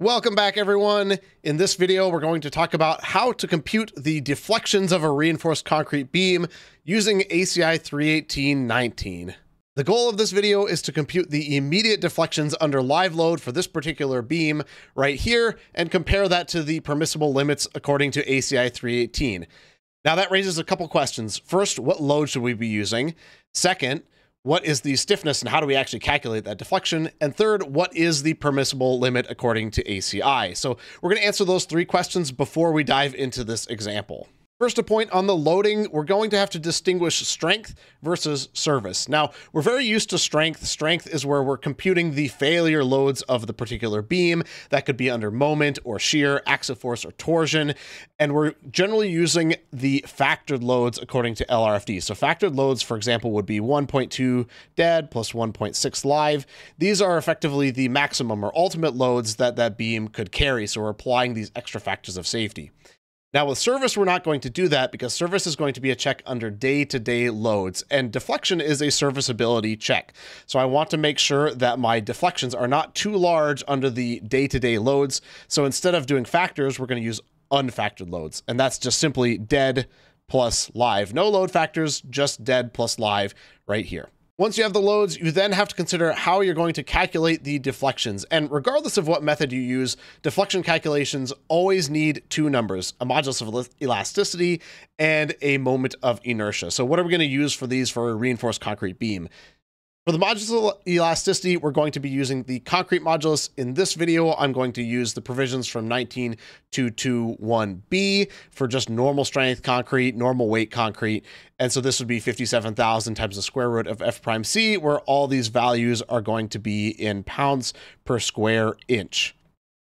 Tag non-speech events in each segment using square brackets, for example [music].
Welcome back everyone. In this video, we're going to talk about how to compute the deflections of a reinforced concrete beam using ACI 31819. The goal of this video is to compute the immediate deflections under live load for this particular beam right here and compare that to the permissible limits according to ACI 318. Now that raises a couple questions. First, what load should we be using? Second, what is the stiffness and how do we actually calculate that deflection? And third, what is the permissible limit according to ACI? So we're going to answer those three questions before we dive into this example. First, a point on the loading, we're going to have to distinguish strength versus service. Now, we're very used to strength. Strength is where we're computing the failure loads of the particular beam. That could be under moment or shear, axial force, or torsion. And we're generally using the factored loads according to LRFD. So factored loads, for example, would be 1.2 dead plus 1.6 live. These are effectively the maximum or ultimate loads that that beam could carry. So we're applying these extra factors of safety. Now with service, we're not going to do that because service is going to be a check under day-to-day -day loads and deflection is a serviceability check. So I want to make sure that my deflections are not too large under the day-to-day -day loads. So instead of doing factors, we're going to use unfactored loads. And that's just simply dead plus live. No load factors, just dead plus live right here. Once you have the loads, you then have to consider how you're going to calculate the deflections. And regardless of what method you use, deflection calculations always need two numbers, a modulus of elasticity and a moment of inertia. So what are we going to use for these for a reinforced concrete beam? For the modulus of elasticity, we're going to be using the concrete modulus. In this video, I'm going to use the provisions from 19221B for just normal strength concrete, normal weight concrete. And so this would be 57,000 times the square root of F prime C, where all these values are going to be in pounds per square inch.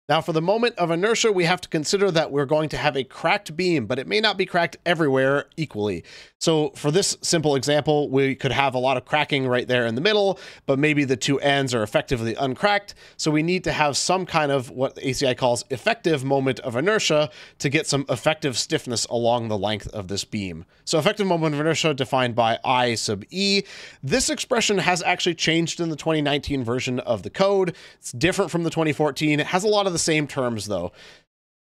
Now for the moment of inertia, we have to consider that we're going to have a cracked beam, but it may not be cracked everywhere equally. So for this simple example, we could have a lot of cracking right there in the middle, but maybe the two ends are effectively uncracked. So we need to have some kind of what ACI calls effective moment of inertia to get some effective stiffness along the length of this beam. So effective moment of inertia defined by I sub E. This expression has actually changed in the 2019 version of the code. It's different from the 2014. It has a lot of the same terms though.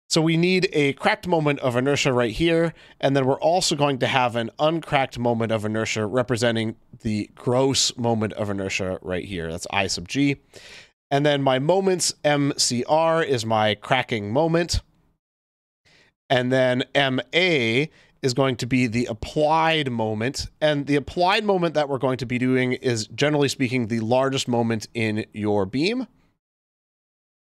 So we need a cracked moment of inertia right here, and then we're also going to have an uncracked moment of inertia representing the gross moment of inertia right here. That's I sub g. And then my moments MCR is my cracking moment. And then MA is going to be the applied moment. And the applied moment that we're going to be doing is generally speaking the largest moment in your beam.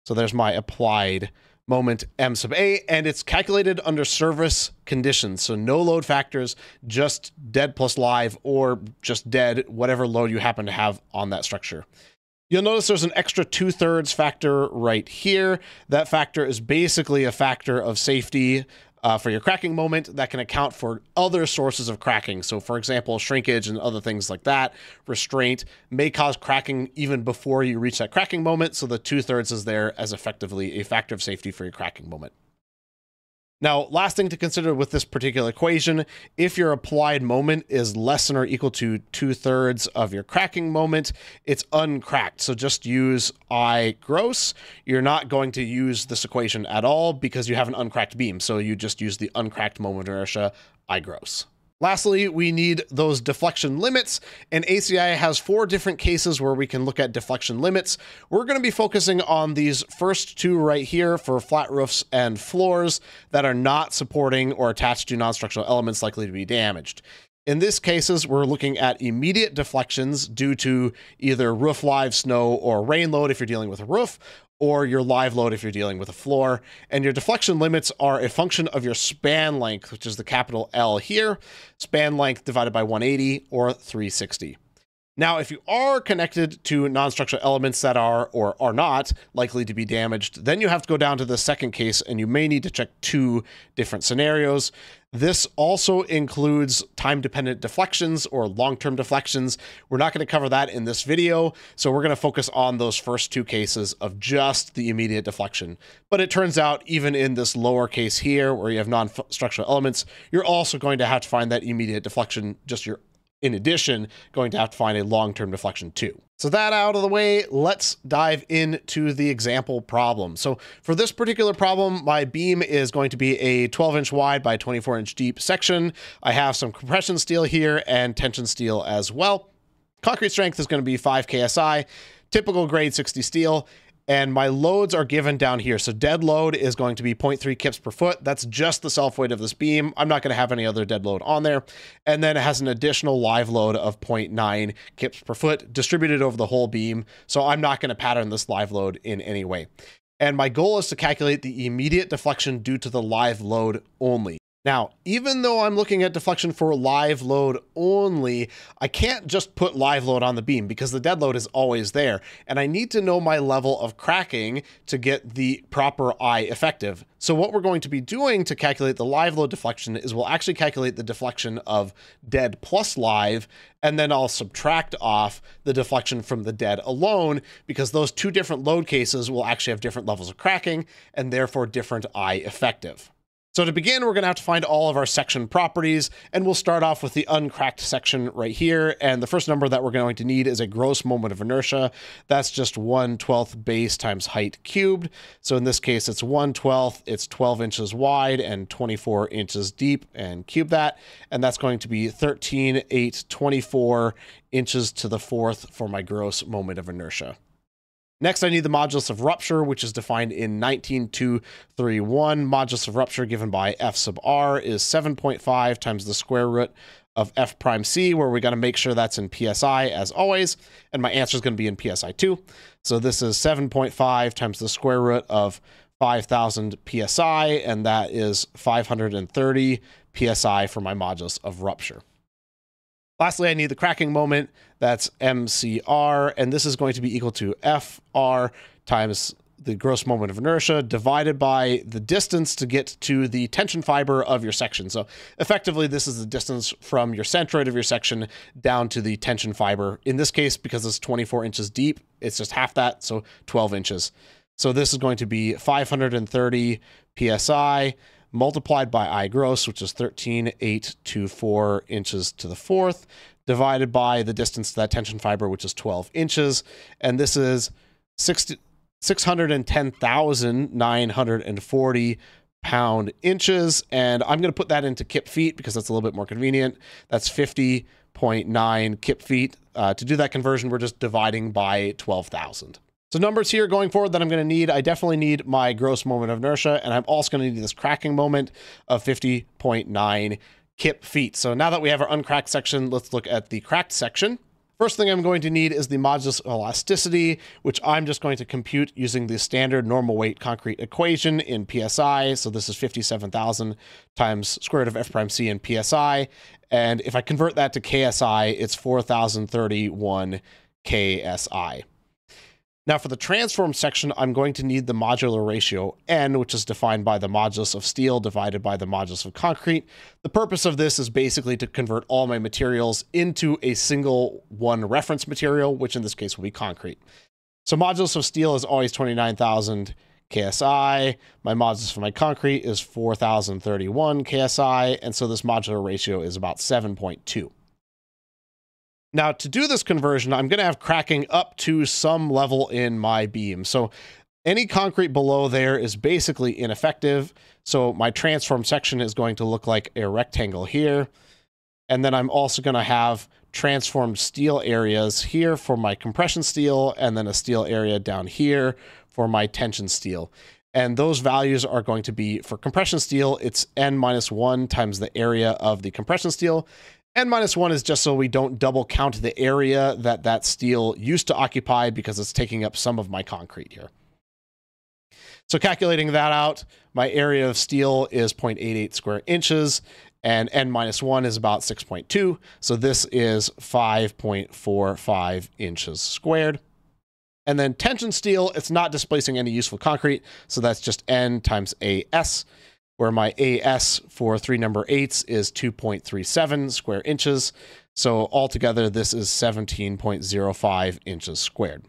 So there's my applied moment M sub A, and it's calculated under service conditions. So no load factors, just dead plus live, or just dead, whatever load you happen to have on that structure. You'll notice there's an extra two thirds factor right here. That factor is basically a factor of safety uh, for your cracking moment that can account for other sources of cracking. So, for example, shrinkage and other things like that, restraint may cause cracking even before you reach that cracking moment. So, the two thirds is there as effectively a factor of safety for your cracking moment. Now, last thing to consider with this particular equation, if your applied moment is less than or equal to two thirds of your cracking moment, it's uncracked. So just use I gross. You're not going to use this equation at all because you have an uncracked beam. So you just use the uncracked moment inertia I gross. Lastly, we need those deflection limits, and ACI has four different cases where we can look at deflection limits. We're going to be focusing on these first two right here for flat roofs and floors that are not supporting or attached to non-structural elements likely to be damaged. In these cases, we're looking at immediate deflections due to either roof live snow or rain load if you're dealing with a roof, or your live load if you're dealing with a floor. And your deflection limits are a function of your span length, which is the capital L here, span length divided by 180 or 360. Now, if you are connected to non-structural elements that are or are not likely to be damaged, then you have to go down to the second case and you may need to check two different scenarios. This also includes time-dependent deflections or long-term deflections. We're not going to cover that in this video, so we're going to focus on those first two cases of just the immediate deflection. But it turns out even in this lower case here, where you have non-structural elements, you're also going to have to find that immediate deflection, just your in addition, going to have to find a long-term deflection too. So that out of the way, let's dive into the example problem. So for this particular problem, my beam is going to be a 12 inch wide by 24 inch deep section. I have some compression steel here and tension steel as well. Concrete strength is going to be 5 KSI, typical grade 60 steel and my loads are given down here. So dead load is going to be 0.3 kips per foot. That's just the self weight of this beam. I'm not going to have any other dead load on there. And then it has an additional live load of 0.9 kips per foot distributed over the whole beam. So I'm not going to pattern this live load in any way. And my goal is to calculate the immediate deflection due to the live load only. Now, even though I'm looking at deflection for live load only, I can't just put live load on the beam because the dead load is always there. And I need to know my level of cracking to get the proper I effective. So what we're going to be doing to calculate the live load deflection is we'll actually calculate the deflection of dead plus live, and then I'll subtract off the deflection from the dead alone because those two different load cases will actually have different levels of cracking and therefore different I effective. So to begin, we're going to have to find all of our section properties, and we'll start off with the uncracked section right here. And the first number that we're going to need is a gross moment of inertia. That's just 1 12th base times height cubed. So in this case, it's 1 12th, it's 12 inches wide and 24 inches deep, and cube that. And that's going to be 13, 8, 24 inches to the fourth for my gross moment of inertia. Next, I need the modulus of rupture, which is defined in 19231. Modulus of rupture given by F sub r is 7.5 times the square root of F prime C, where we got to make sure that's in PSI as always. And my answer is going to be in PSI 2. So this is 7.5 times the square root of 5,000 PSI, and that is 530 PSI for my modulus of rupture. Lastly, I need the cracking moment. That's MCR, and this is going to be equal to FR times the gross moment of inertia divided by the distance to get to the tension fiber of your section. So effectively, this is the distance from your centroid of your section down to the tension fiber. In this case, because it's 24 inches deep, it's just half that, so 12 inches. So this is going to be 530 PSI multiplied by I gross, which is 13.824 inches to the fourth, divided by the distance to that tension fiber, which is 12 inches. And this is 610,940 pound inches. And I'm going to put that into kip feet because that's a little bit more convenient. That's 50.9 kip feet. Uh, to do that conversion, we're just dividing by 12,000. So numbers here going forward that I'm going to need, I definitely need my gross moment of inertia, and I'm also going to need this cracking moment of 50.9 kip feet. So now that we have our uncracked section, let's look at the cracked section. First thing I'm going to need is the modulus elasticity, which I'm just going to compute using the standard normal weight concrete equation in PSI. So this is 57,000 times square root of F prime C in PSI. And if I convert that to KSI, it's 4,031 KSI. Now for the transform section, I'm going to need the modular ratio n, which is defined by the modulus of steel divided by the modulus of concrete. The purpose of this is basically to convert all my materials into a single one reference material, which in this case will be concrete. So modulus of steel is always 29,000 KSI. My modulus for my concrete is 4,031 KSI. And so this modular ratio is about 7.2. Now, to do this conversion, I'm going to have cracking up to some level in my beam. So any concrete below there is basically ineffective. So my transform section is going to look like a rectangle here. And then I'm also going to have transformed steel areas here for my compression steel and then a steel area down here for my tension steel. And those values are going to be for compression steel, it's n minus one times the area of the compression steel. N minus one is just so we don't double count the area that that steel used to occupy because it's taking up some of my concrete here. So calculating that out, my area of steel is 0.88 square inches and N minus one is about 6.2. So this is 5.45 inches squared. And then tension steel, it's not displacing any useful concrete. So that's just N times AS where my AS for three number eights is 2.37 square inches. So altogether, this is 17.05 inches squared.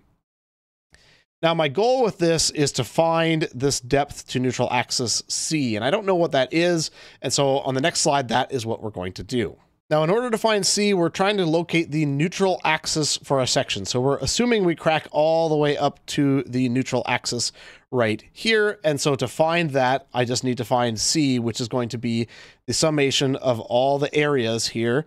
Now, my goal with this is to find this depth to neutral axis C, and I don't know what that is. And so on the next slide, that is what we're going to do. Now, in order to find C, we're trying to locate the neutral axis for a section. So we're assuming we crack all the way up to the neutral axis right here. And so to find that, I just need to find C, which is going to be the summation of all the areas here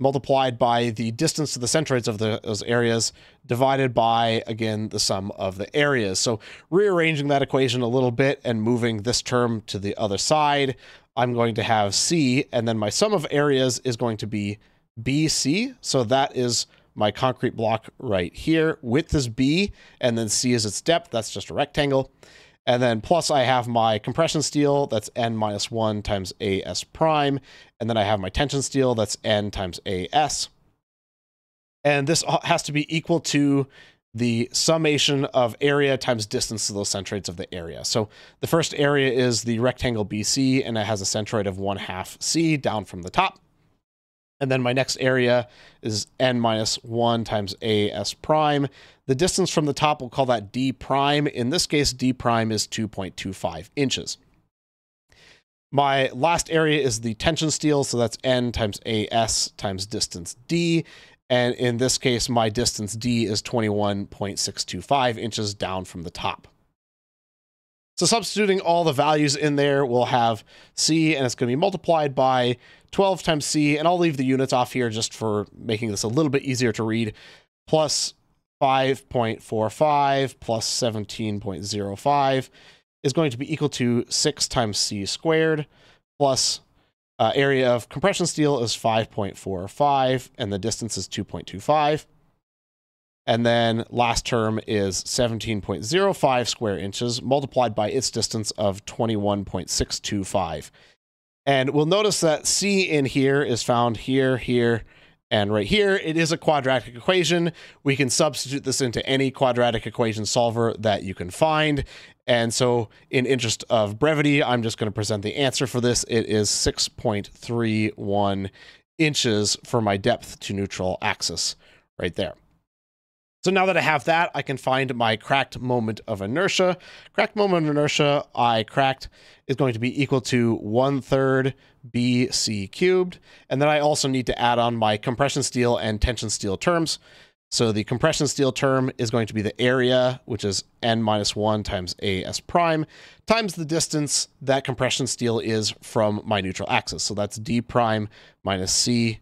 multiplied by the distance to the centroids of the, those areas divided by, again, the sum of the areas. So rearranging that equation a little bit and moving this term to the other side, I'm going to have C, and then my sum of areas is going to be BC. So that is my concrete block right here. Width is B, and then C is its depth. That's just a rectangle. And then plus I have my compression steel, that's N minus 1 times AS prime. And then I have my tension steel, that's N times AS. And this has to be equal to the summation of area times distance to those centroids of the area. So the first area is the rectangle BC, and it has a centroid of 1 half C down from the top. And then my next area is n minus 1 times as prime. The distance from the top, we'll call that d prime. In this case, d prime is 2.25 inches. My last area is the tension steel, so that's n times as times distance d. And in this case, my distance d is 21.625 inches down from the top. So substituting all the values in there, we'll have c, and it's going to be multiplied by 12 times c, and I'll leave the units off here just for making this a little bit easier to read, plus 5.45 plus 17.05 is going to be equal to 6 times c squared, plus uh, area of compression steel is 5.45, and the distance is 2.25. And then last term is 17.05 square inches multiplied by its distance of 21.625. And we'll notice that C in here is found here, here, and right here. It is a quadratic equation. We can substitute this into any quadratic equation solver that you can find. And so in interest of brevity, I'm just going to present the answer for this. It is 6.31 inches for my depth to neutral axis right there. So now that I have that, I can find my cracked moment of inertia. Cracked moment of inertia, I cracked, is going to be equal to one third BC cubed. And then I also need to add on my compression steel and tension steel terms. So the compression steel term is going to be the area, which is n minus 1 times AS prime, times the distance that compression steel is from my neutral axis. So that's d prime minus c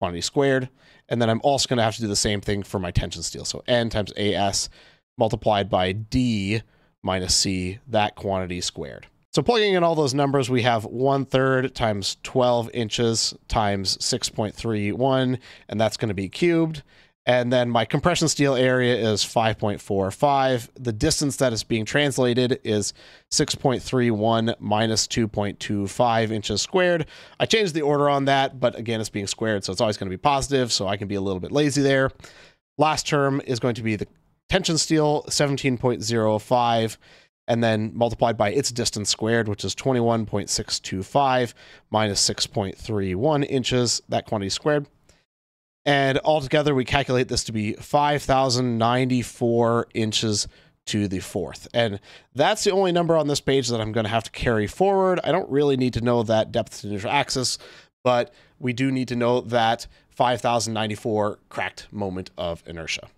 quantity squared. And then I'm also going to have to do the same thing for my tension steel. So N times AS multiplied by D minus C, that quantity squared. So plugging in all those numbers, we have one third times 12 inches times 6.31, and that's going to be cubed. And then my compression steel area is 5.45. The distance that is being translated is 6.31 minus 2.25 inches squared. I changed the order on that, but again, it's being squared, so it's always going to be positive, so I can be a little bit lazy there. Last term is going to be the tension steel, 17.05 and then multiplied by its distance squared, which is 21.625 minus 6.31 inches, that quantity squared. And altogether, we calculate this to be 5,094 inches to the fourth. And that's the only number on this page that I'm going to have to carry forward. I don't really need to know that depth to neutral axis, but we do need to know that 5,094 cracked moment of inertia.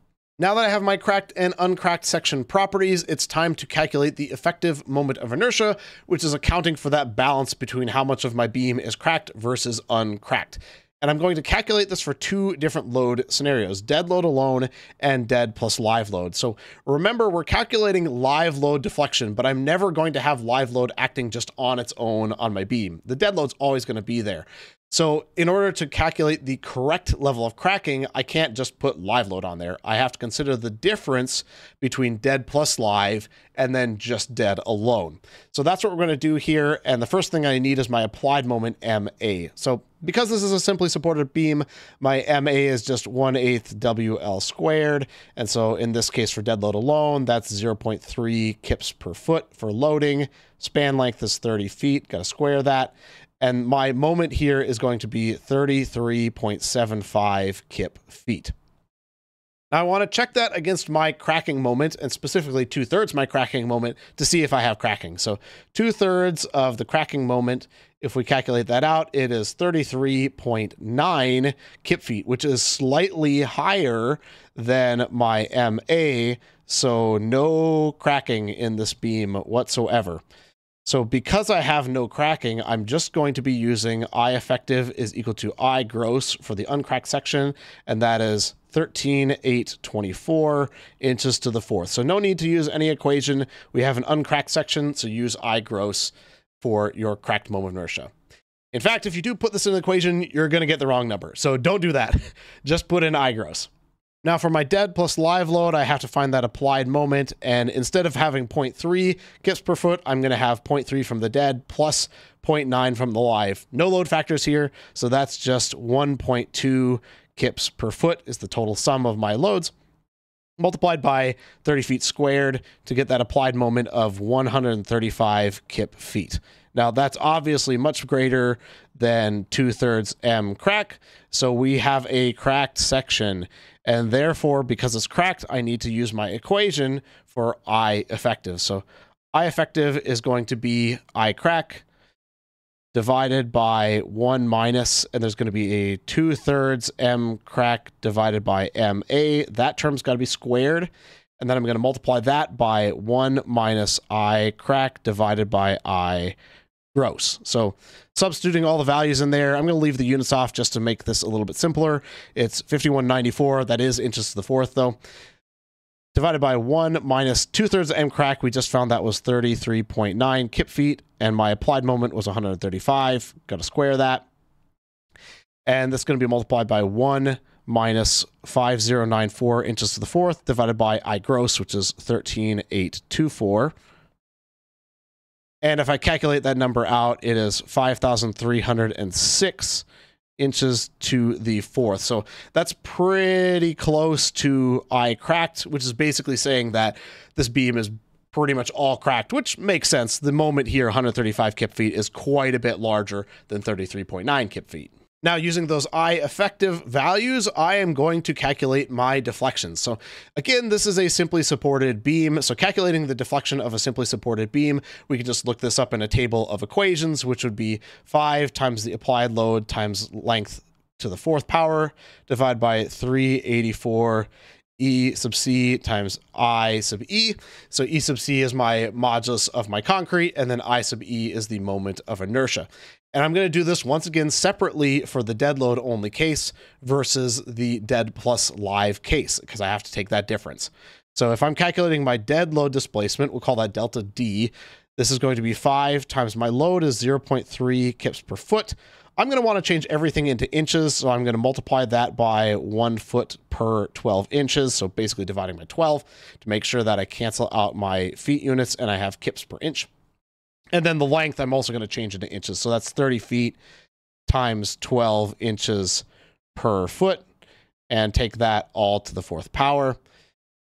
Now that I have my cracked and uncracked section properties, it's time to calculate the effective moment of inertia, which is accounting for that balance between how much of my beam is cracked versus uncracked. And I'm going to calculate this for two different load scenarios, dead load alone and dead plus live load. So remember, we're calculating live load deflection, but I'm never going to have live load acting just on its own on my beam. The dead load's always going to be there. So in order to calculate the correct level of cracking, I can't just put live load on there. I have to consider the difference between dead plus live and then just dead alone. So that's what we're going to do here. And the first thing I need is my applied moment MA. So because this is a simply supported beam, my MA is just 1 8th WL squared. And so in this case for dead load alone, that's 0.3 kips per foot for loading. Span length is 30 feet, got to square that. And my moment here is going to be 33.75 kip feet. Now I want to check that against my cracking moment and specifically two thirds my cracking moment to see if I have cracking. So two thirds of the cracking moment, if we calculate that out, it is 33.9 kip feet, which is slightly higher than my MA. So no cracking in this beam whatsoever. So because I have no cracking, I'm just going to be using I effective is equal to I gross for the uncracked section, and that is 13, 8, 24 inches to the fourth. So no need to use any equation. We have an uncracked section, so use I gross for your cracked moment of inertia. In fact, if you do put this in the equation, you're going to get the wrong number. So don't do that. [laughs] just put in I gross. Now for my dead plus live load, I have to find that applied moment. And instead of having 0.3 kips per foot, I'm going to have 0.3 from the dead plus 0.9 from the live. No load factors here. So that's just 1.2 kips per foot is the total sum of my loads multiplied by 30 feet squared to get that applied moment of 135 kip feet. Now that's obviously much greater than two thirds M crack. So we have a cracked section and therefore, because it's cracked, I need to use my equation for I effective. So I effective is going to be I crack divided by 1 minus, and there's going to be a 2 thirds M crack divided by MA. That term's got to be squared. And then I'm going to multiply that by 1 minus I crack divided by I gross. So substituting all the values in there, I'm going to leave the units off just to make this a little bit simpler. It's 5194. That is inches to the fourth, though. Divided by 1 minus 2 thirds of M crack, we just found that was 33.9 kip feet, and my applied moment was 135. Got to square that. And that's going to be multiplied by 1 minus 5094 inches to the fourth, divided by I gross, which is 13824. And if I calculate that number out, it is 5,306 inches to the fourth. So that's pretty close to I cracked, which is basically saying that this beam is pretty much all cracked, which makes sense. The moment here, 135 kip feet, is quite a bit larger than 33.9 kip feet. Now, using those I effective values, I am going to calculate my deflections. So again, this is a simply supported beam. So calculating the deflection of a simply supported beam, we can just look this up in a table of equations, which would be 5 times the applied load times length to the fourth power divided by 384 E sub C times I sub E. So E sub C is my modulus of my concrete, and then I sub E is the moment of inertia. And I'm going to do this once again separately for the dead load only case versus the dead plus live case, because I have to take that difference. So if I'm calculating my dead load displacement, we'll call that delta D. This is going to be 5 times my load is 0.3 kips per foot. I'm going to want to change everything into inches, so I'm going to multiply that by 1 foot per 12 inches, so basically dividing by 12 to make sure that I cancel out my feet units and I have kips per inch. And then the length, I'm also going to change into inches. So that's 30 feet times 12 inches per foot and take that all to the fourth power.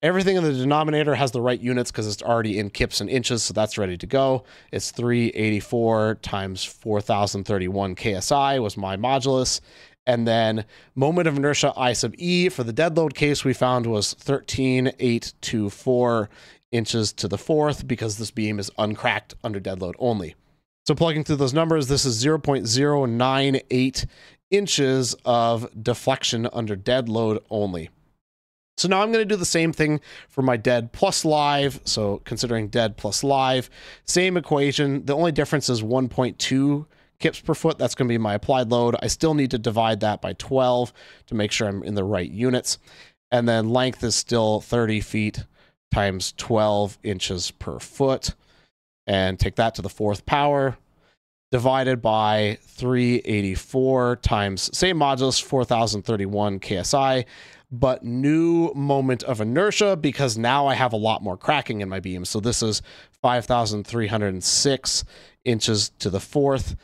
Everything in the denominator has the right units because it's already in kips and inches, so that's ready to go. It's 384 times 4031 KSI was my modulus. And then moment of inertia I sub E for the dead load case we found was 13824 inches to the fourth because this beam is uncracked under dead load only. So plugging through those numbers, this is 0.098 inches of deflection under dead load only. So now I'm going to do the same thing for my dead plus live. So considering dead plus live, same equation. The only difference is 1.2 kips per foot. That's going to be my applied load. I still need to divide that by 12 to make sure I'm in the right units. And then length is still 30 feet times 12 inches per foot and take that to the fourth power divided by 384 times same modulus 4031 ksi but new moment of inertia because now I have a lot more cracking in my beam. So this is 5,306 inches to the fourth.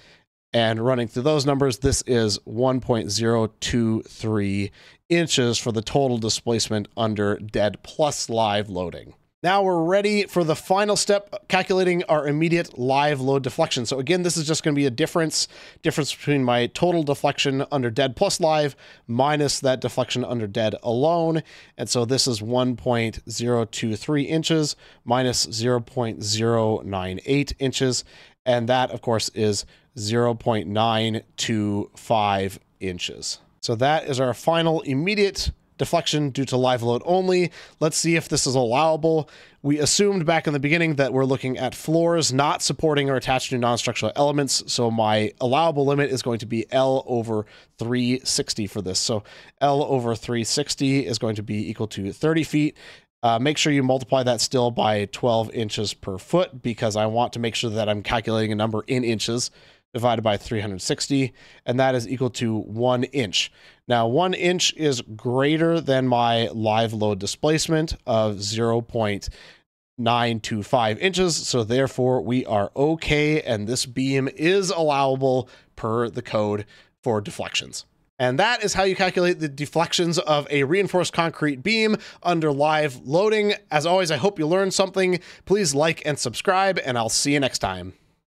And running through those numbers, this is 1.023 inches for the total displacement under dead plus live loading. Now we're ready for the final step, calculating our immediate live load deflection. So again, this is just going to be a difference, difference between my total deflection under dead plus live minus that deflection under dead alone. And so this is 1.023 inches minus 0.098 inches. And that, of course, is 0.925 inches. So that is our final immediate deflection due to live load only. Let's see if this is allowable. We assumed back in the beginning that we're looking at floors not supporting or attached to non-structural elements. So my allowable limit is going to be L over 360 for this. So L over 360 is going to be equal to 30 feet. Uh, make sure you multiply that still by 12 inches per foot because I want to make sure that I'm calculating a number in inches divided by 360, and that is equal to one inch. Now, one inch is greater than my live load displacement of 0.925 inches, so therefore we are okay, and this beam is allowable per the code for deflections. And that is how you calculate the deflections of a reinforced concrete beam under live loading. As always, I hope you learned something. Please like and subscribe, and I'll see you next time.